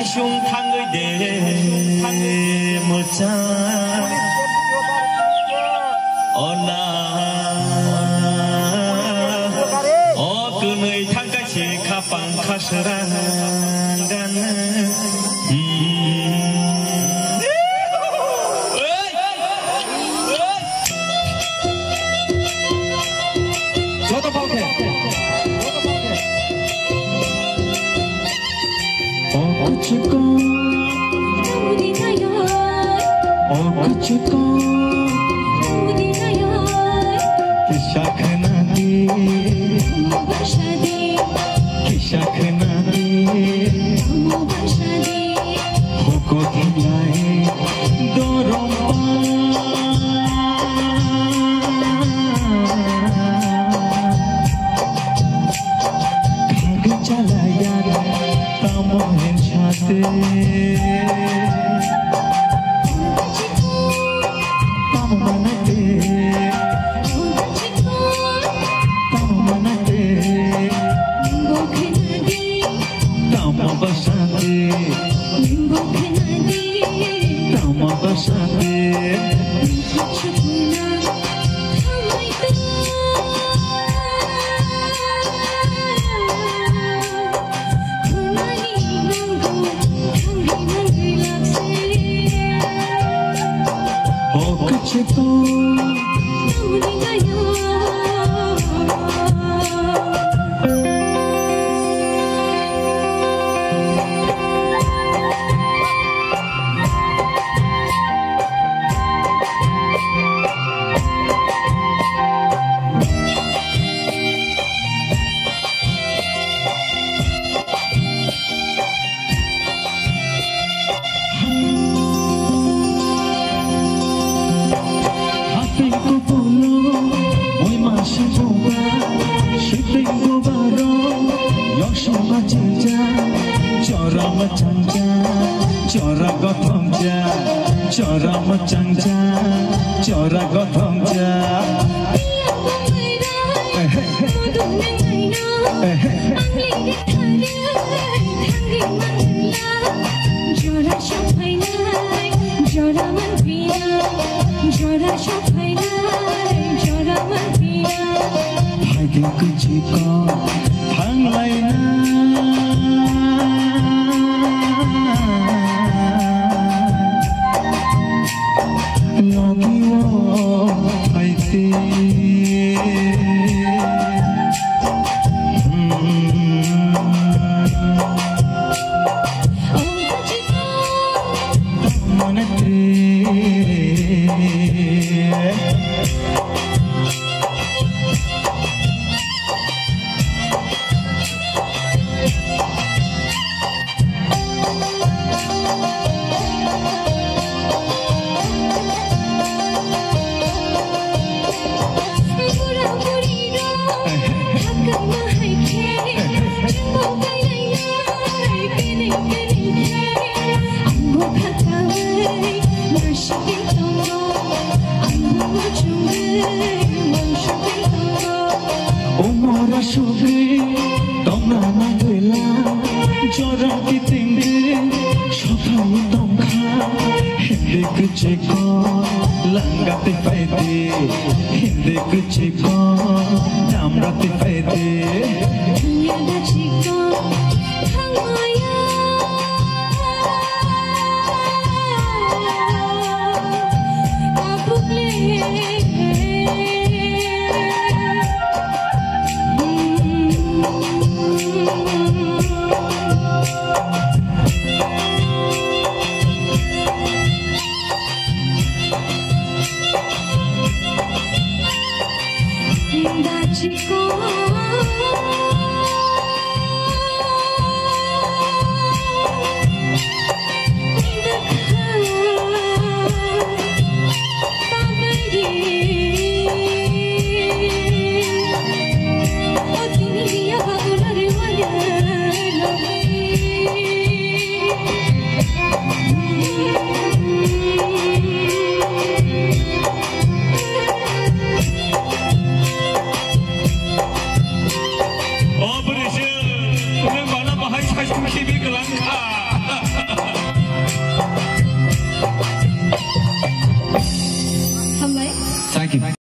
사숑탕의 내모자 올라 어끈의 탕같이 가방 가스랑 가는 Kaçıkım Kaçıkım Kişak nani Kişak nani है चंचा चोरा गथमचा चोरा मचंचा चोरा गथमचा Jora shafaina, jora manpina, jora shafaina, jora manpina. Hagi kuchiko, hang laina. You. আসবে তোমরা না বেলা জরাটি তেমবে সকাল তমখা হিন্দে কুচে কো লাঙ্গাতে পেতে হিন্দে কুচে কো চামড়াতে পেতে হিন্দে কুচে কো